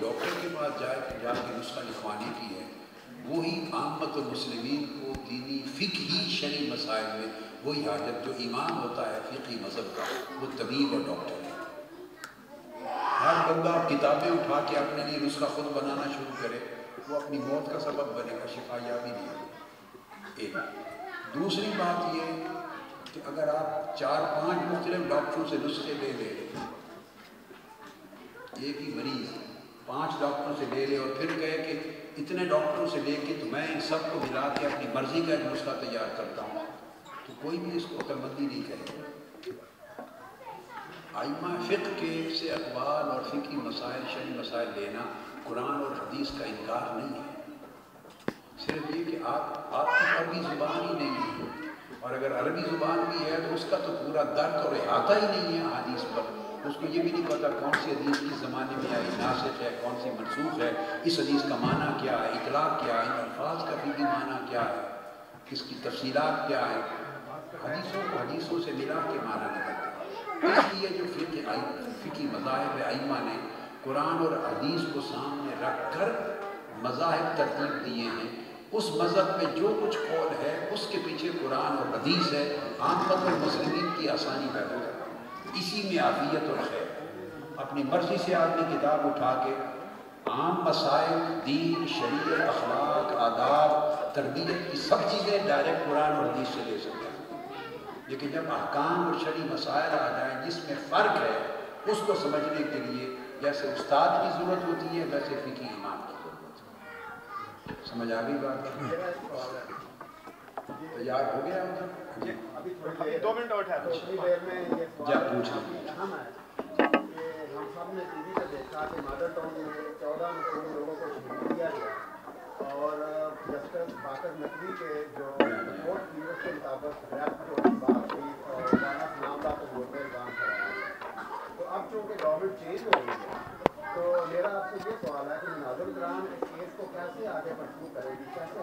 Doctor کے پاس جائے جا کے نسخہ لکھوانے کی ہے وہی عامت و مسلمین کو دینی فقہی شرعی مسائل میں وہی حاجت جو ایمان ہوتا ہے، فقہی مذہب کا، وہ طبیب اور ڈاکٹر ہے۔ ہر بندہ کتابیں اٹھا کے اپنے لیے نسخہ خود بنانا شروع کرے، وہ اپنی موت کا سبب بنے گا شفا یابی نہیں ایک۔ دوسری بات یہ کہ اگر آپ چار، پانچ مختلف ڈاکٹروں سے نسخے لے لے ایک ہی مریض پانچ ڈاکٹروں سے لے لے اور پھر کہے کہ اتنے ڈاکٹروں سے لے کے تو میں ان سب کو ملا کے اپنی مرضی کا ایک نسخہ تیار کرتا ہوں۔ تو کوئی بھی اس کو عقلمندی نہیں کرے۔ آئمہ فقہ کے سے اقبال اور فقی مسائل، شرعی مسائل لینا قرآن اور حدیث کا انکار نہیں ہے۔ صرف یہ کہ آپ آپ کی عربی زبان ہی نہیں ہے۔ اور اگر عربی زبان بھی ہے تو اس کا تو پورا درد اور احاطہ ہی نہیں ہے حدیث پر۔ اس کو یہ بھی نہیں پتا کون سی حدیث کس زمانے میں آئی، ناسخ ہے، کون سی منسوخ ہے، اس حدیث کا معنی کیا ہے، اطلاق کیا ہے، ان الفاظ کا بھی معنی کیا ہے کس کی تفصیلات کیا ہے حدیثوں کو حدیثوں سے ملا کے معنی نکلتے اس لیے جو فقہ فقی مذاہب ائمہ نے قرآن اور حدیث کو سامنے رکھ کر مذاہب ترتیب دیے ہیں۔ اس مذہب میں جو کچھ قول ہے، اس کے پیچھے قرآن اور حدیث ہے۔ عام طور مسلمین کی آسانی پیدا کرتا اسی میں عافیت اور خیر۔ اپنی مرضی سے آدمی کتاب اٹھا کے عام مسائل، دین، شریعت، اخلاق، آداب، تربیت کی سب چیزیں ڈائریکٹ قرآن اور حدیث سے لے سکتا ہے۔ لیکن جب احکام اور شرعی مسائل آ جائیں جس میں فرق ہے، اس کو سمجھنے کے لیے جیسے استاد کی ضرورت ہوتی ہے، ویسے فقی امام کی ضرورت ہوتی ہے۔ سمجھ آ گئی بات؟ تیار ہو گیا ابھی جی۔ دو منٹ اور جب جی، پوچھیں ہم سب نے ٹی وی پہ دیکھا کہ مادر ٹاؤن میں چودہ مسلم لوگوں کو شہید کیا گیا اور جسٹس باقر نقوی کے جو رپورٹ تھی اس کے مطابق ریپ جو بات ہوئی اور رانا اسلام آباد کو ووٹ کا کام کرایا تو اب چونکہ گورنمنٹ چینج ہو گئی ہے، تو میرا آپ سے یہ سوال ہے کہ مناظر کرام اس کو کیسے آگے کرے گی؟ کیسے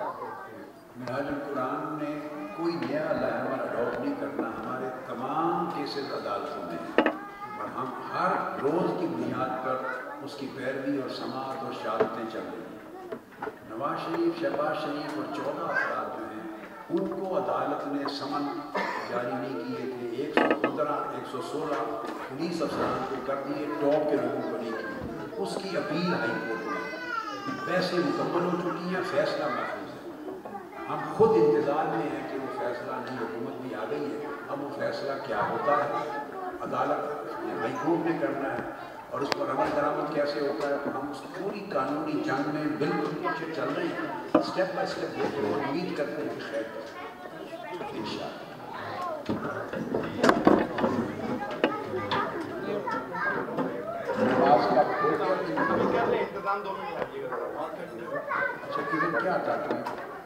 القرآن نے کوئی نیا لائمہ اڈاپٹ نہیں کرنا، ہمارے تمام کیسز عدالتوں میں ہیں۔ اور ہم ہر روز کی بنیاد پر اس کی پیروی اور سماعت اور شہادتیں چل رہی ہیں۔ نواز شریف، شہباز شریف اور چودہ افراد جو ہیں، ان کو عدالت نے سمن جاری نہیں کیے تھے ایک سو پندرہ، ایک سو سولہ پولیس افسران کو کر دیے ٹاپ کے لوگوں کو نہیں کی اس کی اپیل ہائی کورٹ ویسے مکمل ہو چکی ہیں، فیصلہ محفوظ ہے۔ ہم خود انتظار میں ہیں کہ وہ فیصلہ نہیں، حکومت بھی آ گئی ہے۔ اب وہ فیصلہ کیا ہوتا ہے؟ عدالت ہائی کورٹ نے کرنا ہے۔ اور اس پر عمل درآمد کیسے ہوتا ہے؟ تو ہم اس پوری قانونی جنگ میں بالکل پیچھے چل رہے ہیں۔ اسٹیپ بائی اسٹیپ دیکھ رہے ہیں امید کرتے ہیں کہ خیر ان شاء انتظام دو منٹ لگیے گا اچھا ادھر کیا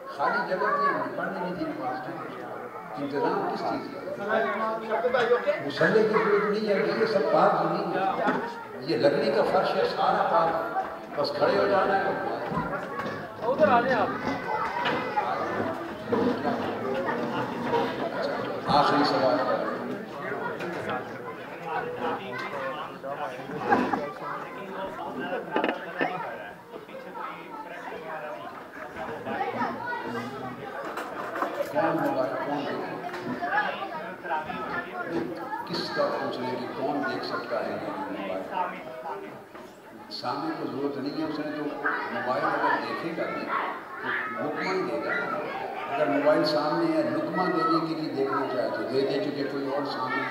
خالی جگہ کی پڑھنے نہیں تھی انتظام کس چیز کا مسلح کی ضرورت نہیں ہے کہ یہ سب پاک زمین ہے یہ لکڑی کا فرش ہے سارا پاک بس کھڑے ہو جانا ہے ادھر آ جائیں آپ آخری سوال کون کس کا پوچھ رہے کہ کون دیکھ سکتا ہے سامنے کو ضرورت نہیں ہے اس نے تو موبائل اگر دیکھے گا بھی تو لکما ہی دے گا۔ اگر موبائل سامنے ہے لکما دینے کے لیے دیکھنا چاہے تو دے دے، چونکہ کوئی اور سامنے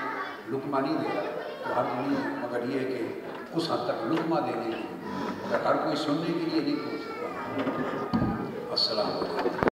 لکمہ نہیں دے رہا تو ہر نہیں ہے مگر یہ ہے کہ اس حد تک لکما دینے کے لیے۔ ہر کوئی سننے کے لیے نہیں پہنچ سکتا۔ السلام علیکم۔